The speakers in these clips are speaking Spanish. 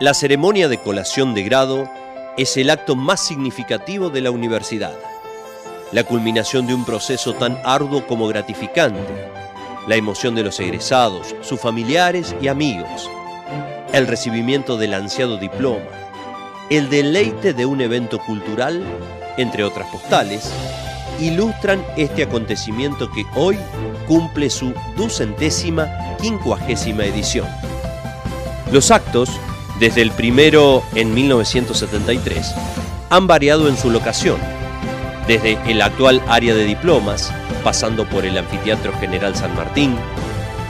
La ceremonia de colación de grado es el acto más significativo de la universidad, la culminación de un proceso tan arduo como gratificante, la emoción de los egresados, sus familiares y amigos, el recibimiento del ansiado diploma, el deleite de un evento cultural, entre otras postales, ilustran este acontecimiento que hoy cumple su ducentésima quincuagésima edición. Los actos desde el primero en 1973, han variado en su locación, desde el actual área de diplomas, pasando por el Anfiteatro General San Martín,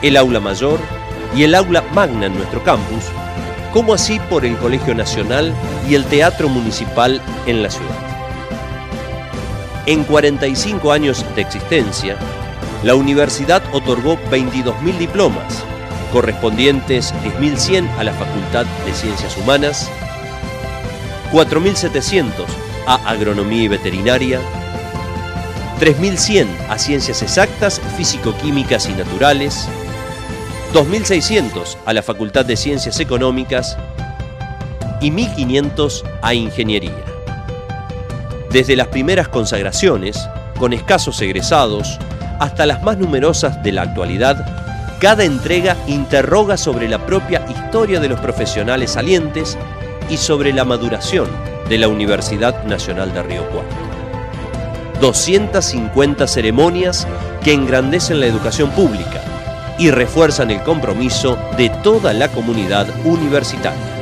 el Aula Mayor y el Aula Magna en nuestro campus, como así por el Colegio Nacional y el Teatro Municipal en la ciudad. En 45 años de existencia, la universidad otorgó 22.000 diplomas, correspondientes 10.100 a la Facultad de Ciencias Humanas, 4.700 a Agronomía y Veterinaria, 3.100 a Ciencias Exactas, Físico-Químicas y Naturales, 2.600 a la Facultad de Ciencias Económicas y 1.500 a Ingeniería. Desde las primeras consagraciones, con escasos egresados, hasta las más numerosas de la actualidad, cada entrega interroga sobre la propia historia de los profesionales salientes y sobre la maduración de la Universidad Nacional de Río Cuarto. 250 ceremonias que engrandecen la educación pública y refuerzan el compromiso de toda la comunidad universitaria.